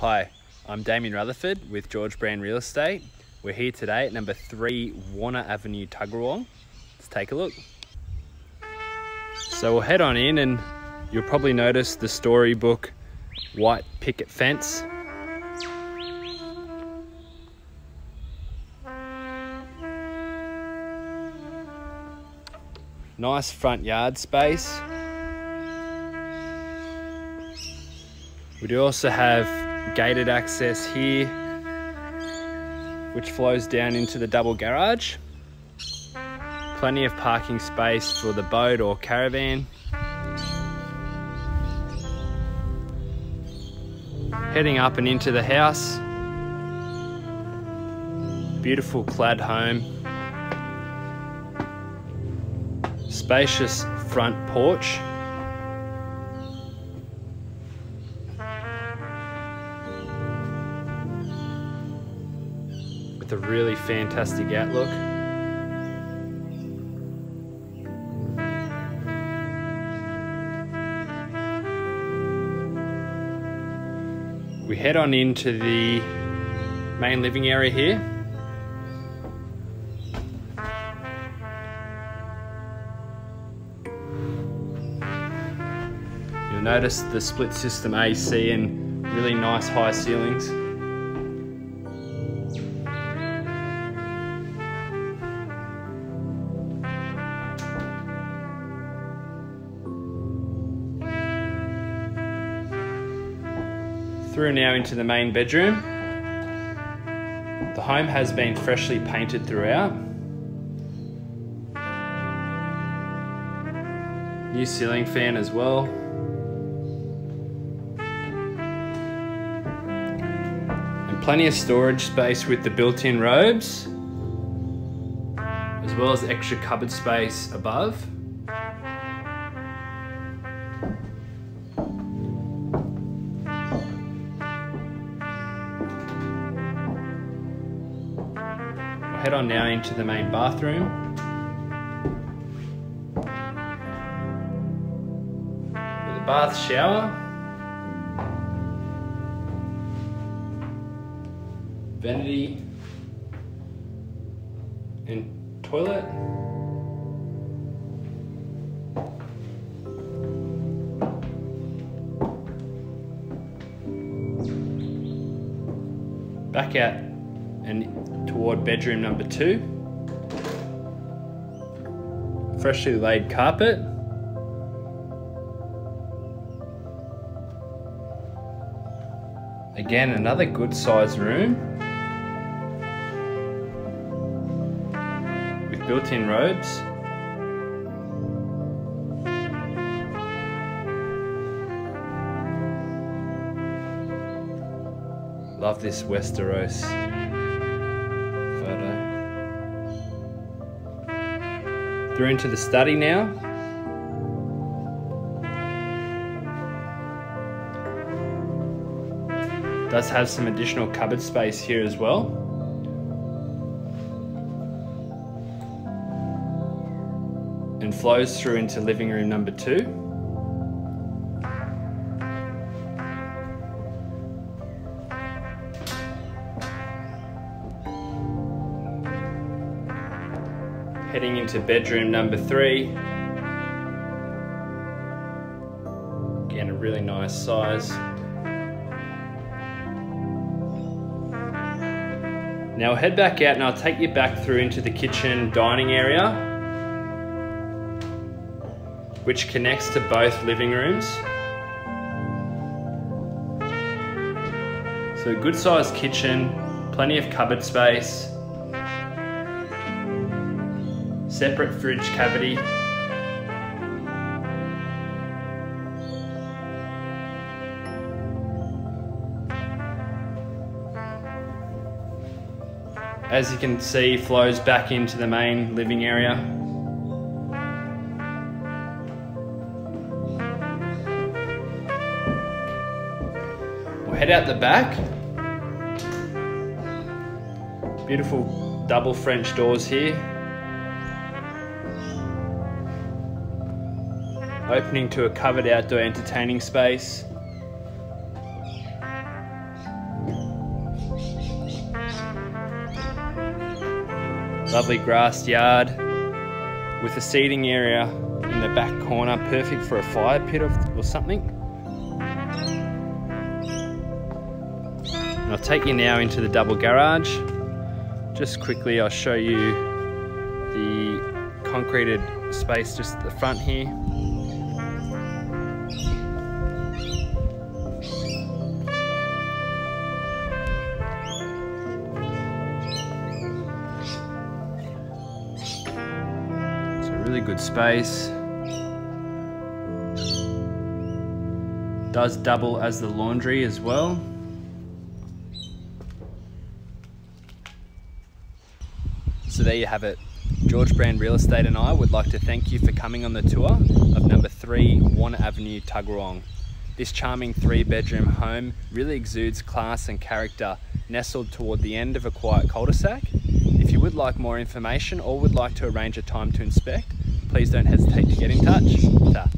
Hi, I'm Damian Rutherford with George Brand Real Estate. We're here today at number 3 Warner Avenue, Tuggerawong. Let's take a look. So we'll head on in and you'll probably notice the storybook white picket fence. Nice front yard space. We do also have gated access here, which flows down into the double garage. Plenty of parking space for the boat or caravan. Heading up and into the house. Beautiful clad home. Spacious front porch. With a really fantastic outlook. We head on into the main living area here. You'll notice the split system AC and really nice high ceilings. Through now into the main bedroom. The home has been freshly painted throughout. New ceiling fan as well. And plenty of storage space with the built-in robes, as well as extra cupboard space above. Head on now into the main bathroom. With a bath shower. Vanity. And toilet. Back out and toward bedroom number two. Freshly laid carpet. Again, another good sized room. With built-in robes. Love this Westeros photo. Through into the study now. Does have some additional cupboard space here as well. And flows through into living room number two. Heading into bedroom number three. Again, a really nice size. Now head back out and I'll take you back through into the kitchen dining area, which connects to both living rooms. So good sized kitchen, plenty of cupboard space, separate fridge cavity. As you can see, flows back into the main living area. We'll head out the back. Beautiful double French doors here. opening to a covered outdoor entertaining space. Lovely grassed yard with a seating area in the back corner, perfect for a fire pit or something. And I'll take you now into the double garage. Just quickly, I'll show you the concreted space just at the front here. Really good space. Does double as the laundry as well. So there you have it. George Brand Real Estate and I would like to thank you for coming on the tour of number 3 Warner Avenue, Tuggerawong. This charming three bedroom home really exudes class and character nestled toward the end of a quiet cul-de-sac. If you would like more information or would like to arrange a time to inspect, please don't hesitate to get in touch. Ta.